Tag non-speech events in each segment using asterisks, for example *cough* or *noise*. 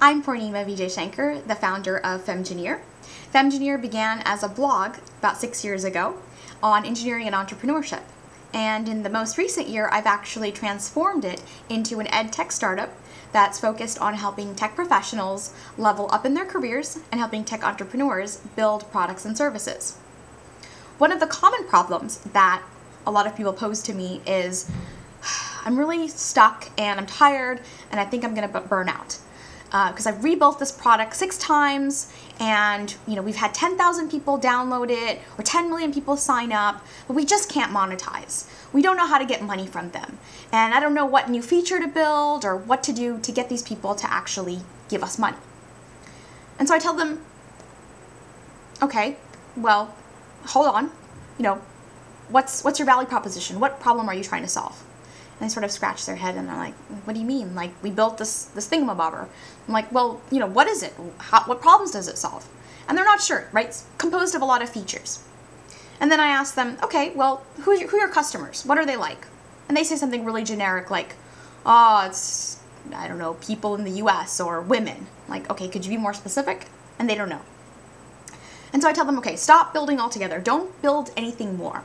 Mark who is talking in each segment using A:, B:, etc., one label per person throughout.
A: I'm Poornima Vijayashanker, the founder of Femgineer. Femgineer began as a blog about six years ago on engineering and entrepreneurship. And in the most recent year, I've actually transformed it into an ed tech startup that's focused on helping tech professionals level up in their careers and helping tech entrepreneurs build products and services. One of the common problems that a lot of people pose to me is *sighs* I'm really stuck and I'm tired and I think I'm going to burn out because uh, I've rebuilt this product six times and you know we've had 10,000 people download it or 10 million people sign up but we just can't monetize. We don't know how to get money from them. And I don't know what new feature to build or what to do to get these people to actually give us money. And so I tell them okay well hold on. You know what's what's your value proposition? What problem are you trying to solve and they sort of scratch their head and they're like, "What do you mean? Like we built this this thingamabobber?" I'm like, "Well, you know, what is it? How, what problems does it solve?" And they're not sure, right? It's composed of a lot of features. And then I ask them, "Okay, well, who are your, who are your customers? What are they like?" And they say something really generic like, "Oh, it's I don't know, people in the U.S. or women." Like, okay, could you be more specific? And they don't know. And so I tell them, okay, stop building altogether. Don't build anything more.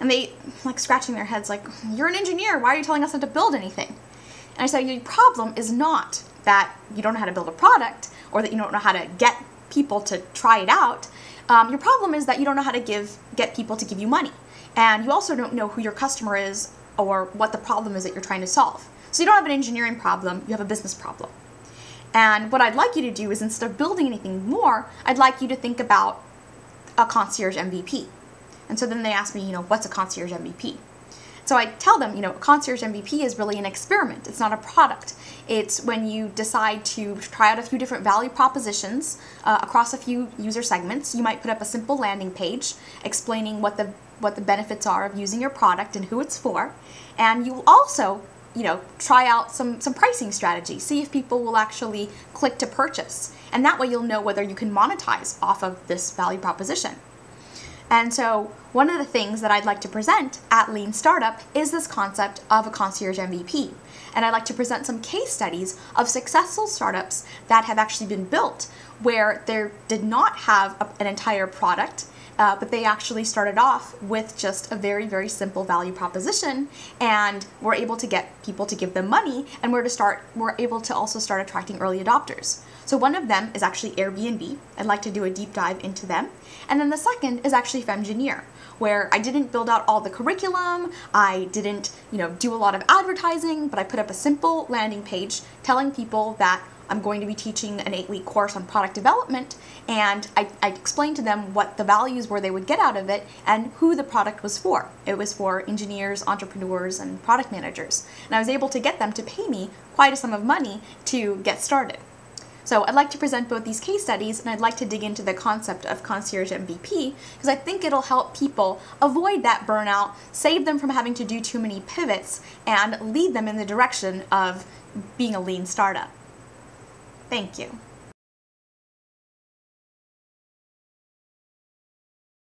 A: And they like scratching their heads like, you're an engineer, why are you telling us not to build anything? And I said, your problem is not that you don't know how to build a product or that you don't know how to get people to try it out. Um, your problem is that you don't know how to give get people to give you money. And you also don't know who your customer is or what the problem is that you're trying to solve. So you don't have an engineering problem, you have a business problem. And what I'd like you to do is instead of building anything more, I'd like you to think about a concierge MVP. And so then they ask me, you know, what's a concierge MVP? So I tell them, you know, a concierge MVP is really an experiment. It's not a product. It's when you decide to try out a few different value propositions uh, across a few user segments. You might put up a simple landing page explaining what the what the benefits are of using your product and who it's for. And you will also, you know, try out some some pricing strategy. See if people will actually click to purchase. And that way you'll know whether you can monetize off of this value proposition. And so one of the things that I'd like to present at Lean Startup is this concept of a concierge MVP. And I'd like to present some case studies of successful startups that have actually been built where they did not have an entire product uh, but they actually started off with just a very, very simple value proposition and were able to get people to give them money and we're to start, we're able to also start attracting early adopters. So one of them is actually Airbnb. I'd like to do a deep dive into them. And then the second is actually Femgineer, where I didn't build out all the curriculum, I didn't, you know, do a lot of advertising, but I put up a simple landing page telling people that I'm going to be teaching an eight week course on product development, and I, I, explained to them what the values were they would get out of it and who the product was for. It was for engineers, entrepreneurs, and product managers. And I was able to get them to pay me quite a sum of money to get started. So I'd like to present both these case studies and I'd like to dig into the concept of concierge MVP because I think it'll help people avoid that burnout, save them from having to do too many pivots, and lead them in the direction of being a lean startup. Thank you.